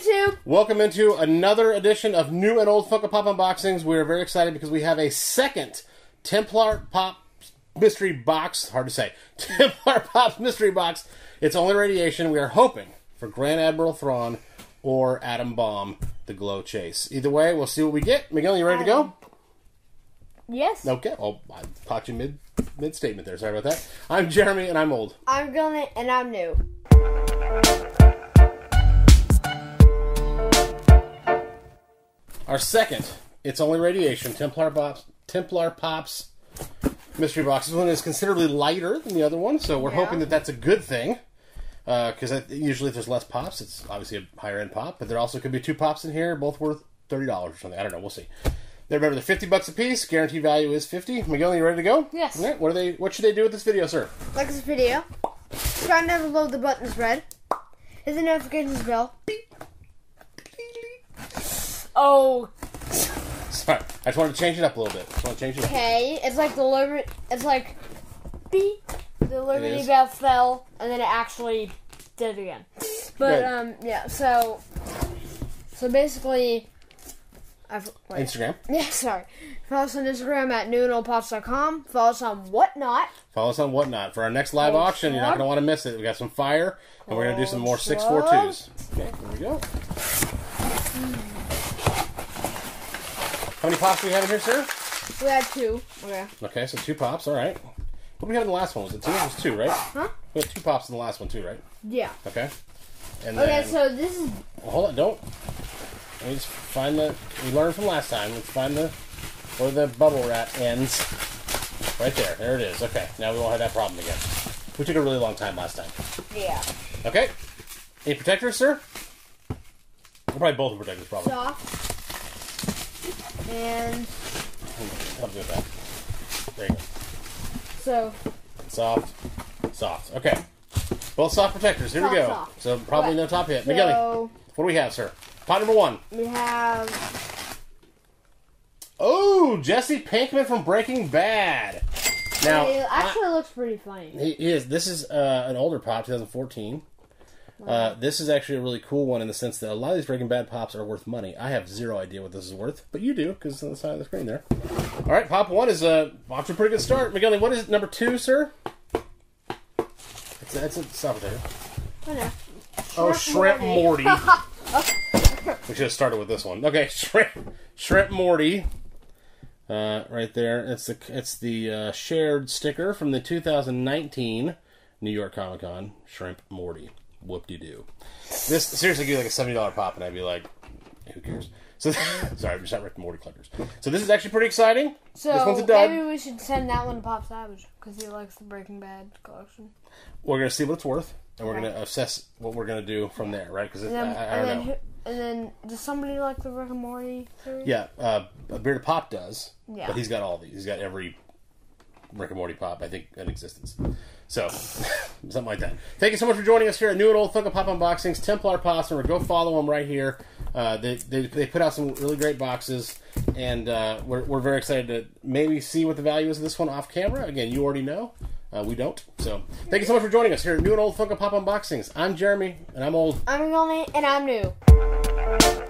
YouTube? Welcome into another edition of new and old Funko Pop unboxings. We're very excited because we have a second Templar Pop mystery box. Hard to say. Templar Pop mystery box. It's only radiation. We are hoping for Grand Admiral Thrawn or Atom Bomb, the Glow Chase. Either way, we'll see what we get. Miguel, you ready to go? Um, yes. Okay. Oh, I caught you mid mid statement there. Sorry about that. I'm Jeremy and I'm old. I'm gonna, and I'm new. Our second, it's only radiation. Templar Pops, Templar Pops mystery box. This one is considerably lighter than the other one, so we're Yeah. hoping that that's a good thing. Uh, because usually, if there's less pops, it's obviously a higher end pop. But there also could be two pops in here, both worth thirty dollars or something. I don't know. We'll see. They remember they're fifty bucks a piece. Guaranteed value is fifty. Miguel, you ready to go? Yes. Right, what are they? What should they do with this video, sir? Like this video. Try never load the buttons red. Hit the notifications bell. Oh, Sorry, I just wanted to change it up a little bit. I Just want to change it up. okay. It's like the liberty. It's like beep. The Liberty. Bell fell, and then it actually did it again. But Good. um, yeah. So, so basically, I've wait. Instagram. Yeah, sorry. Follow us on Instagram at newandoldpops.com. Follow us on Whatnot. Follow us on Whatnot for our next live auction. You're not going to want to miss it. We got some fire, and we're going to do some more six four twos. Okay, here we go. How many pops do we have in here, sir? We had two. Okay. Okay, so two pops. All right. What did we have in the last one? Was it two? It was two, right? Huh? We had two pops in the last one too, right? Yeah. Okay. And Okay, then, so this is well, hold on, don't. Let me just find the. We learned from last time. Let's find the where the bubble wrap ends. Right there. There it is. Okay. Now we won't have that problem again. We took a really long time last time. yeah Okay. Any protectors, sir? We're probably both protectors, probably. soft and Help me with that. There you go. so Soft. Soft. Okay. Both soft protectors. Here we Soft, go. soft. So probably no top hit. Miguel, so what do we have, sir? Pot number one. we have Oh, Jesse Pinkman from Breaking Bad. Now, it actually looks pretty funny. he he is. This is uh, an older pot, 2014. Uh, this is actually a really cool one in the sense that a lot of these Breaking Bad pops are worth money. I have zero idea what this is worth, but you do because it's on the side of the screen there. All right, pop one is uh, off to a pretty good start. Miguel, what is number two, sir? It's, a, it's a stop it there. Oh no. Oh, Shrimp Shrimp Morty. we should have started with this one. Okay, Shrimp, Shrimp Morty. Uh, right there. It's the it's the uh, shared sticker from the 2019 New York Comic Con. Shrimp Morty. Whoop de doo. This seriously give you like a seventy dollar pop, and I'd be like, who cares? So sorry, I'm just not Rick and Morty collectors. So this is actually pretty exciting. So this one's a dud. maybe we should send that one to Pop Savage because he likes the Breaking Bad collection. We're gonna see what it's worth, and we're Okay. gonna assess what we're gonna do from there, right? Because And I, I and don't then, know. who- and then does somebody like the Rick and Morty series? Yeah, uh, Bearded Pop does. Yeah. But he's got all these. He's got every Rick and Morty pop, I think, in existence. So, something like that. Thank you so much for joining us here at New and Old Funko Pop Unboxings, Templar Pops. Remember, go follow them right here. Uh, they, they, they put out some really great boxes, and uh, we're, we're very excited to maybe see what the value is of this one off camera. Again, you already know. Uh, we don't. So, thank you so much for joining us here at New and Old Funko Pop Unboxings. I'm Jeremy, and I'm old. I'm Goni and I'm new.